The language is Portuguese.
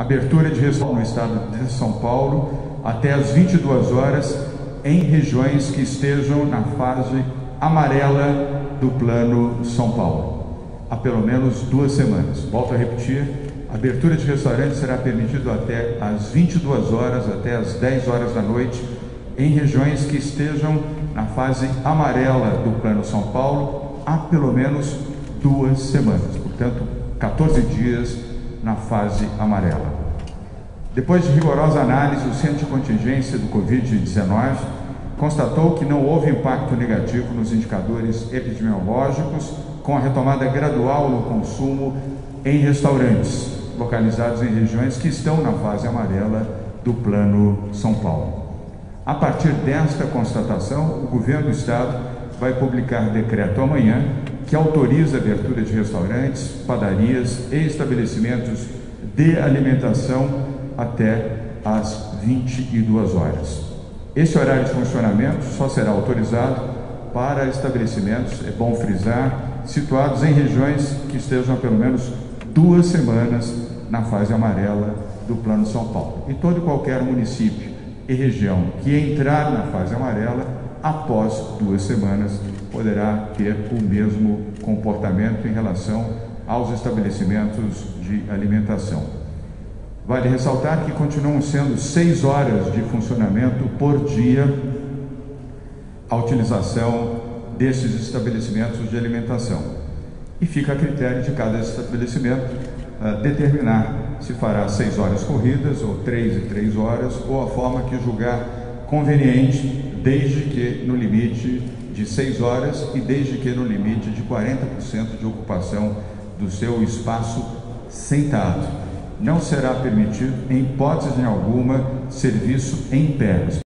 Abertura de restaurante no estado de São Paulo até às 22 horas em regiões que estejam na fase amarela do Plano São Paulo. Há pelo menos duas semanas. Volto a repetir: abertura de restaurantes será permitido até às 22 horas, até às 10 horas da noite, em regiões que estejam na fase amarela do Plano São Paulo há pelo menos duas semanas. Portanto, 14 dias na fase amarela. Depois de rigorosa análise, o Centro de Contingência do Covid-19 constatou que não houve impacto negativo nos indicadores epidemiológicos com a retomada gradual no consumo em restaurantes localizados em regiões que estão na fase amarela do Plano São Paulo. A partir desta constatação, o governo do estado vai publicar decreto amanhã que autoriza a abertura de restaurantes, padarias e estabelecimentos de alimentação até às 22 horas. Esse horário de funcionamento só será autorizado para estabelecimentos, é bom frisar, situados em regiões que estejam há pelo menos duas semanas na fase amarela do Plano São Paulo. E todo e qualquer município e região que entrar na fase amarela, após duas semanas, poderá ter o mesmo comportamento em relação aos estabelecimentos de alimentação. Vale ressaltar que continuam sendo seis horas de funcionamento por dia a utilização desses estabelecimentos de alimentação. E fica a critério de cada estabelecimento uh, determinar se fará seis horas corridas, ou três e três horas, ou a forma que julgar conveniente, desde que no limite de 6 horas e desde que no limite de 40% de ocupação do seu espaço sentado. Não será permitido, em hipótese alguma, serviço em pé.